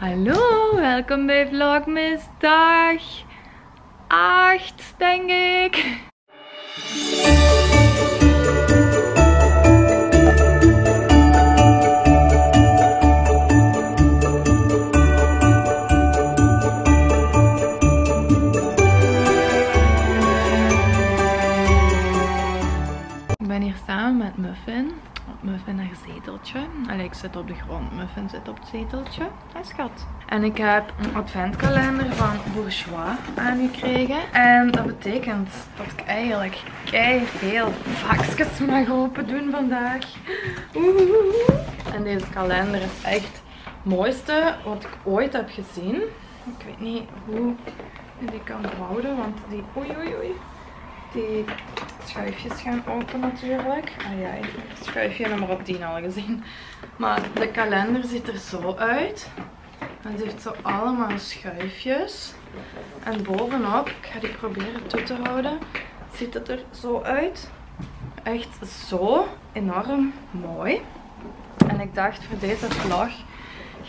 Hallo, welkom bij Vlogmas dag 8, denk ik. Ik ben hier samen met Muffin. Muffin haar zeteltje. Allee, ik zit op de grond. Muffin zit op het zeteltje. Hij schat. En ik heb een adventkalender van Bourgeois aangekregen. En dat betekent dat ik eigenlijk kei veel vakjes mag open doen vandaag. Oeh. En deze kalender is echt het mooiste wat ik ooit heb gezien. Ik weet niet hoe ik die kan houden, want die... Oei, oei, oei. Die schuifjes gaan open natuurlijk. Ah ja, ik heb schuifje nummer 10 al gezien. Maar de kalender ziet er zo uit. Ze heeft zo allemaal schuifjes. En bovenop, ik ga die proberen toe te houden, ziet het er zo uit. Echt zo enorm mooi. En ik dacht voor deze vlog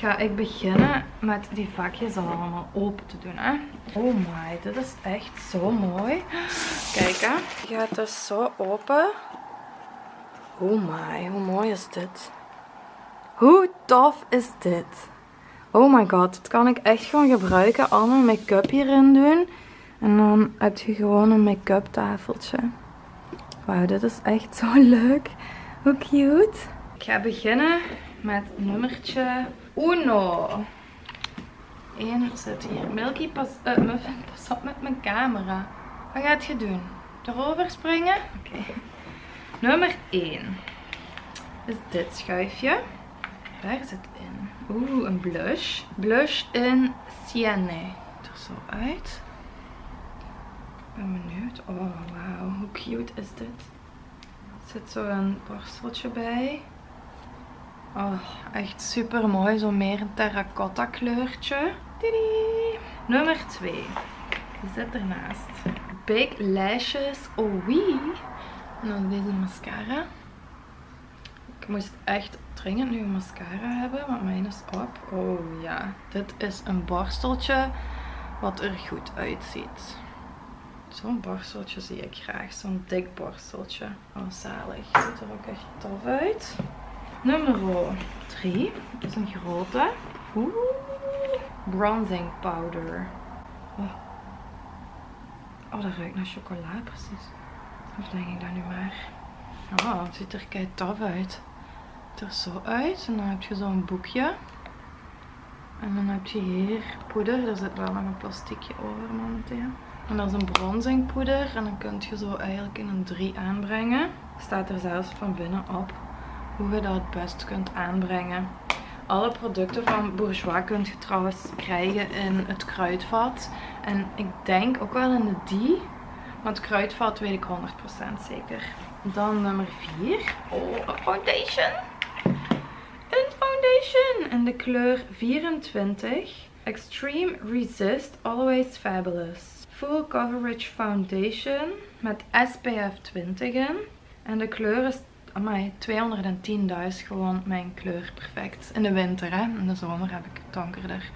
ga ik beginnen met die vakjes allemaal open te doen. Hè. Oh my, dit is echt zo mooi. Kijk hè, je gaat dus zo open. Oh my, hoe mooi is dit? Hoe tof is dit? Oh my god, dit kan ik echt gewoon gebruiken. Al mijn make-up hierin doen. En dan heb je gewoon een make-up tafeltje. Wauw, dit is echt zo leuk. Hoe cute. Ik ga beginnen met nummertje uno. Eén zit hier. Milky, pas, uh, pas op met mijn camera. Wat gaat je doen? Erover springen? Oké. Nummer 1 is dit schuifje. Daar zit in. Oeh, een blush. Blush in Sienne. Er zo uit. Ik ben benieuwd. Oh, wauw. Hoe cute is dit? Er zit zo een borsteltje bij. Oh, echt super mooi. Zo meer een terracotta kleurtje. Nummer 2. Die zit ernaast. Big Lashes Oh oui. En dan deze mascara. Ik moest echt dringend nu een mascara hebben, want mijn is op. Oh ja, dit is een borsteltje wat er goed uitziet. Zo'n borsteltje zie ik graag, zo'n dik borsteltje. Oh zalig, ziet er ook echt tof uit. Nummer 3 is een grote. Oeh, bronzing powder. Oh. oh, dat ruikt naar chocola precies. Of denk ik dat nu maar? Oh, het ziet er kei tof uit. Het er zo uit. En dan heb je zo'n boekje. En dan heb je hier poeder. Er zit wel nog een plastiekje over momenteel. En dat is een bronzingpoeder. En dan kun je zo eigenlijk in een 3 aanbrengen. Staat er zelfs van binnen op hoe je dat het best kunt aanbrengen. Alle producten van Bourjois kunt je trouwens krijgen in het kruidvat. En ik denk ook wel in de die. Want kruidvat weet ik 100% zeker. Dan nummer 4. Oh, een foundation. Een foundation in de kleur 24. Extreme Resist Always Fabulous. Full Coverage Foundation met SPF 20 in. En de kleur is Amai, 210.000 gewoon mijn kleur perfect. In de winter hè, in de zomer heb ik het donkerder.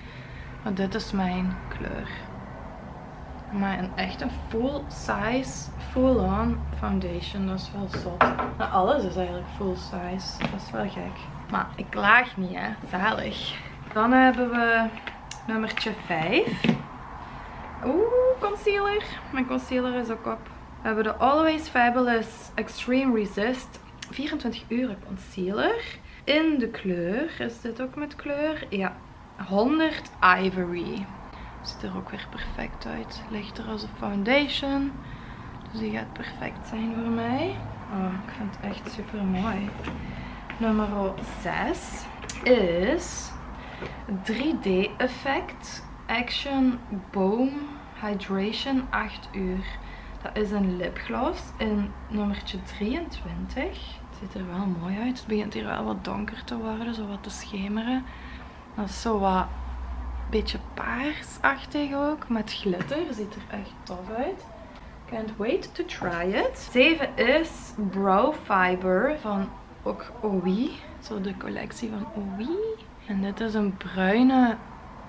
Maar dit is mijn kleur. Maar een echt een full size, full on foundation. Dat is wel zot. Nou, alles is eigenlijk full size. Dat is wel gek. Maar ik laag niet hè, zalig. Dan hebben we nummertje 5. Oeh, concealer. Mijn concealer is ook op. We hebben de Always Fabulous Extreme Resist 24 uur concealer. In de kleur, is dit ook met kleur? Ja, 100 Ivory. Ziet er ook weer perfect uit. Lichter als een foundation. Dus die gaat perfect zijn voor mij. Oh, ik vind het echt super mooi. Nummer 6 is 3D effect Action Boom Hydration 8 uur. Dat is een lipgloss in nummertje 23. Het ziet er wel mooi uit. Het begint hier wel wat donker te worden, zo wat te schemeren. Dat is zo wat beetje paarsachtig ook, met glitter. Ziet er echt tof uit. Can't wait to try it. 7 is Brow Fiber van ook OUI. Zo de collectie van OUI. En dit is een bruine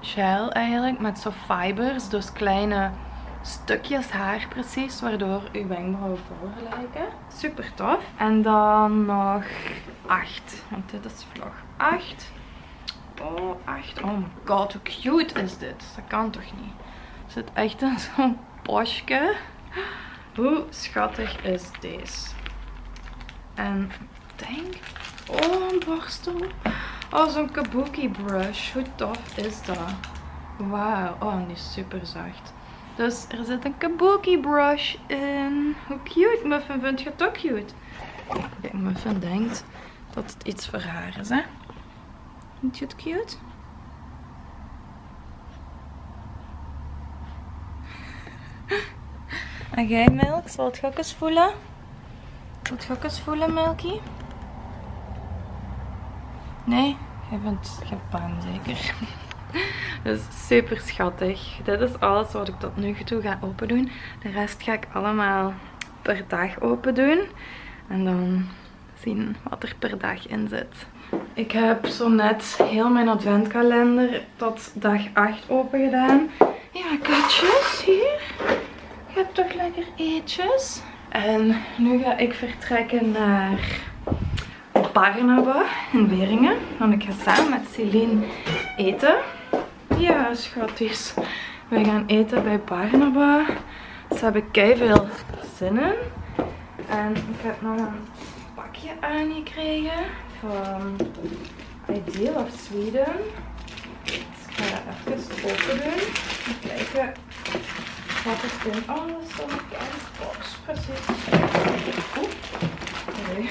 gel eigenlijk met zo fibers. Dus kleine stukjes haar precies. Waardoor uw wenkbrauwen voller lijken. Super tof. En dan nog 8. Want dit is vlog 8. Oh, 8. Oh my god, hoe cute is dit? Dat kan toch niet? Er zit echt in zo'n posje. Hoe schattig is deze? En ik denk... Oh, een borstel. Oh, zo'n kabuki brush. Hoe tof is dat? Wauw. Oh, die is super zacht. Dus er zit een kabuki brush in. Hoe cute. Muffin vindt je het ook cute? Oké, Muffin denkt dat het iets voor haar is, hè? Vind je het cute? En jij, Milk? Zal het eens voelen? Wil het ook eens voelen, Milky? Nee? Jij bent bang zeker? Is super schattig. Dit is alles wat ik tot nu toe ga open doen. De rest ga ik allemaal per dag open doen. En dan zien wat er per dag in zit. Ik heb zo net heel mijn adventkalender tot dag 8 open gedaan. Ja, katjes, hier. Je hebt toch lekker eetjes. En nu ga ik vertrekken naar Barnaba in Beringen. Want ik ga samen met Celine eten. Ja, schatjes. We gaan eten bij Barnaba. Ze hebben kei veel zin in. En ik heb nog een pakje aangekregen van Ideal of Sweden. Dus ik ga even open doen. En kijken wat het in alles zo'n box precies. Oeh.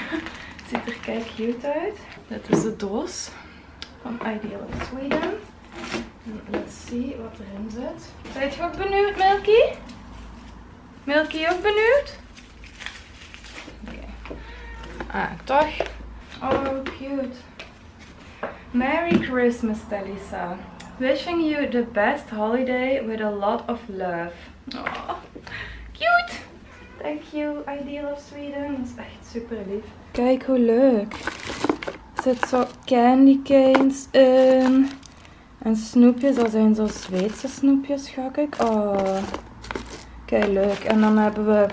Het ziet er kijk cute uit. Dit is de doos van Ideal of Sweden. Let's see wat erin zit. Zijt je ook benieuwd, Milky? Milky ook benieuwd? Oké. Ah, toch? Oh, cute. Merry Christmas, Talisa. Wishing you the best holiday with a lot of love. Oh, cute! Thank you, Ideal of Sweden. Dat is echt super lief. Kijk hoe leuk. Er zit zo candy canes in. En snoepjes, dat zijn zo Zweedse snoepjes, gok ik. Oh, kijk leuk. En dan hebben we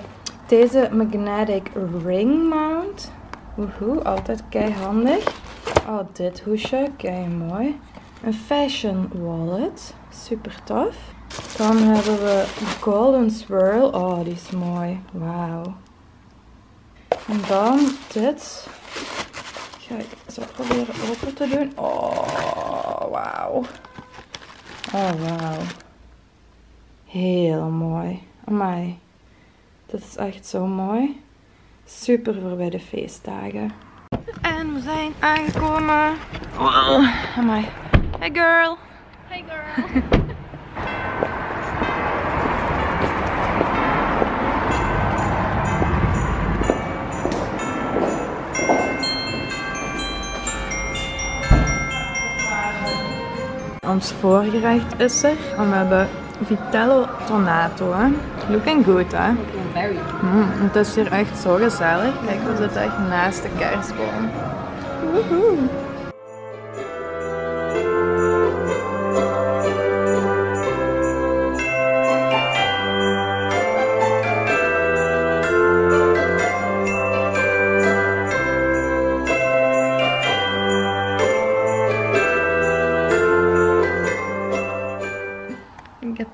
deze magnetic ring mount. Woehoe, altijd kei handig. Oh, dit hoesje, kei mooi. Een fashion wallet, super tof. Dan hebben we golden swirl. Oh, die is mooi. Wauw. En dan dit. Ga ik zo proberen open te doen. Oh, wauw. Oh, wauw. Heel mooi. Amai. Dit is echt zo mooi. Super voor bij de feestdagen. En we zijn aangekomen. Wow. Amai. Hey girl. Hey girl. Ons voorgerecht is er. En we hebben vitello tonato. Hè. Looking good, hè? Very. Mm, het is hier echt zo gezellig. Kijk, we zitten echt naast de kerstboom. Woehoe.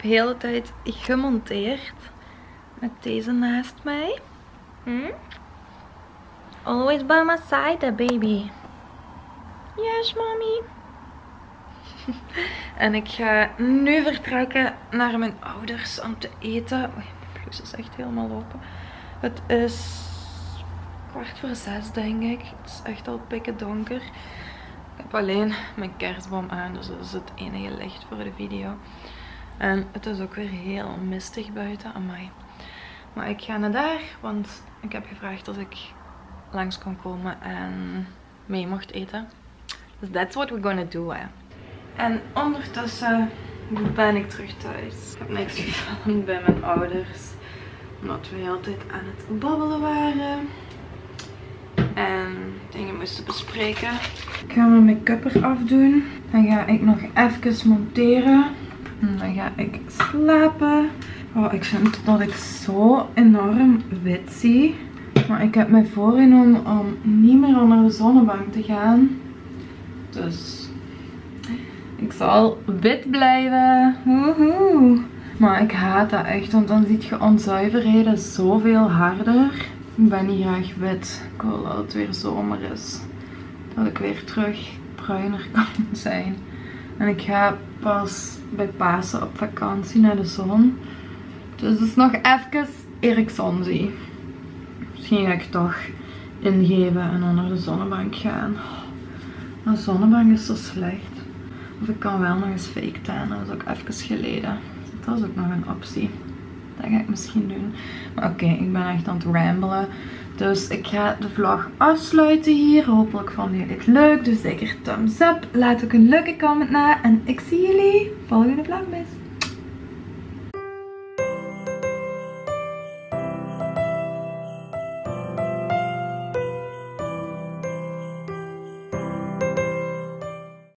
De hele tijd gemonteerd met deze naast mij. Hm? Always by my side, baby. Yes, mommy. en ik ga nu vertrekken naar mijn ouders om te eten. Oei, mijn blouse is echt helemaal open. Het is kwart voor zes, denk ik. Het is echt al pikken donker. Ik heb alleen mijn kerstboom aan, dus dat is het enige licht voor de video. En het is ook weer heel mistig buiten. Amai. Maar ik ga naar daar, want ik heb gevraagd als ik langs kon komen en mee mocht eten. Dus that's what we're gonna do, hè. En ondertussen ben ik terug thuis. Ik heb niks gefilmd bij mijn ouders. Omdat we altijd aan het babbelen waren. En dingen moesten bespreken. Ik ga mijn make-up eraf doen. Dan ga ik nog even monteren. En dan ga ik slapen. Oh, ik vind dat ik zo enorm wit zie. Maar ik heb mij voorgenomen om niet meer onder de zonnebank te gaan. Dus ik zal wit blijven. Woehoe. Maar ik haat dat echt, want dan ziet je onzuiverheden zoveel harder. Ik ben niet graag wit. Ik wil dat het weer zomer is. Dat ik weer terug bruiner kan zijn. En ik ga pas bij Pasen op vakantie naar de zon. Dus het is nog even Erik zon zie. Misschien ga ik toch ingeven en onder de zonnebank gaan. De zonnebank is zo slecht. Of ik kan wel nog eens fake tan. Dat is ook even geleden. Dat is ook nog een optie. Dat ga ik misschien doen. Maar oké, ik ben echt aan het ramblen. Dus ik ga de vlog afsluiten hier. Hopelijk vonden jullie het leuk. Dus zeker thumbs up. Laat ook een leuke comment na. En ik zie jullie volgende vlogmas.